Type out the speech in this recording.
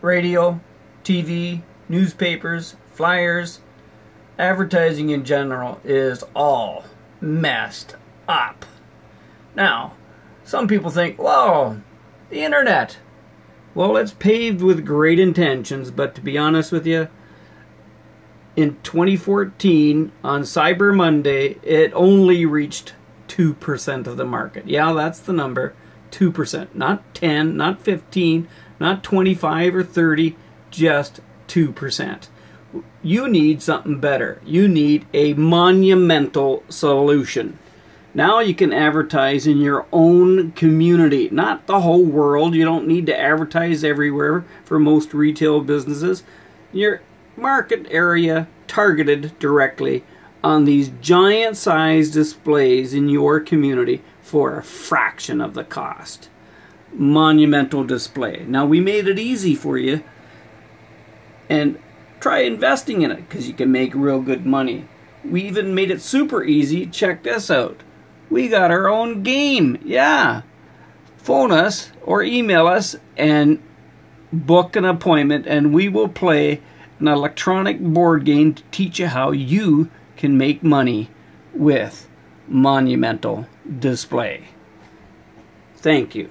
radio, TV, newspapers, flyers, advertising in general is all messed up. Now, some people think, well, the internet. Well, it's paved with great intentions, but to be honest with you, in 2014 on Cyber Monday, it only reached 2% of the market. Yeah, that's the number. 2%. Not 10, not 15, not 25 or 30, just 2%. You need something better. You need a monumental solution. Now you can advertise in your own community, not the whole world. You don't need to advertise everywhere for most retail businesses. Your market area targeted directly on these giant size displays in your community for a fraction of the cost. Monumental display. Now we made it easy for you and try investing in it because you can make real good money. We even made it super easy. Check this out. We got our own game. Yeah. Phone us or email us and book an appointment and we will play an electronic board game to teach you how you can make money with monumental display. Thank you.